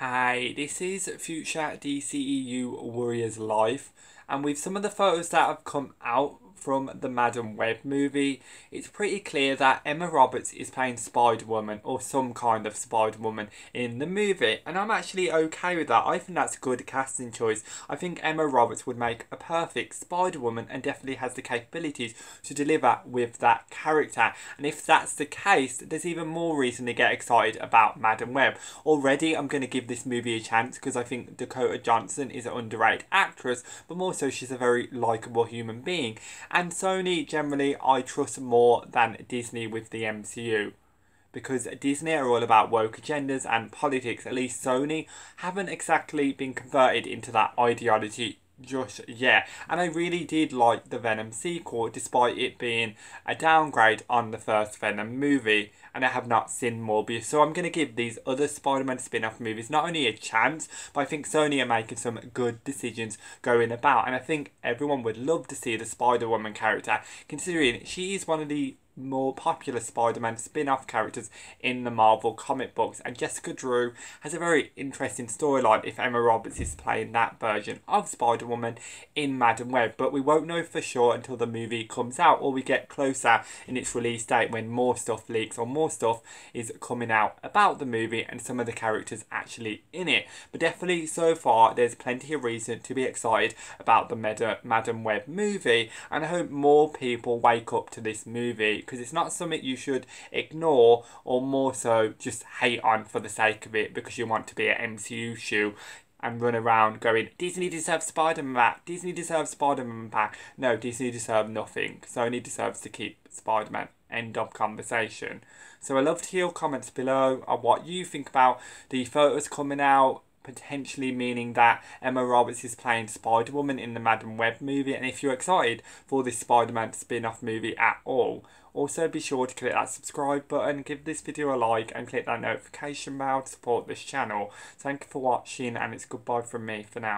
Hi, this is Future DCEU Warriors Life, and with some of the photos that have come out from the Madame Web movie, it's pretty clear that Emma Roberts is playing Spider Woman or some kind of Spider Woman in the movie, and I'm actually okay with that. I think that's a good casting choice. I think Emma Roberts would make a perfect Spider Woman and definitely has the capabilities to deliver with that character. And if that's the case, there's even more reason to get excited about Madame Web. Already, I'm going to give this movie a chance because I think Dakota Johnson is an underrated actress, but more so, she's a very likable human being. And Sony, generally, I trust more than Disney with the MCU. Because Disney are all about woke agendas and politics, at least Sony haven't exactly been converted into that ideology just yeah, And I really did like the Venom sequel, despite it being a downgrade on the first Venom movie. And I have not seen Morbius, so I'm going to give these other Spider Man spin off movies not only a chance, but I think Sony are making some good decisions going about. And I think everyone would love to see the Spider Woman character, considering she is one of the more popular Spider-Man spin-off characters in the Marvel comic books. And Jessica Drew has a very interesting storyline if Emma Roberts is playing that version of Spider-Woman in Madame Web. But we won't know for sure until the movie comes out or we get closer in its release date when more stuff leaks or more stuff is coming out about the movie and some of the characters actually in it. But definitely so far there's plenty of reason to be excited about the Meta Madame Web movie. And I hope more people wake up to this movie because it's not something you should ignore or more so just hate on for the sake of it because you want to be an MCU shoe and run around going, Disney deserves Spider-Man back, Disney deserves Spider-Man back. No, Disney deserves nothing. Sony deserves to keep Spider-Man. End of conversation. So I love to hear your comments below on what you think about the photos coming out, potentially meaning that Emma Roberts is playing Spider Woman in the Madame Web movie. And if you're excited for this Spider Man spin off movie at all, also be sure to click that subscribe button, give this video a like, and click that notification bell to support this channel. Thank you for watching, and it's goodbye from me for now.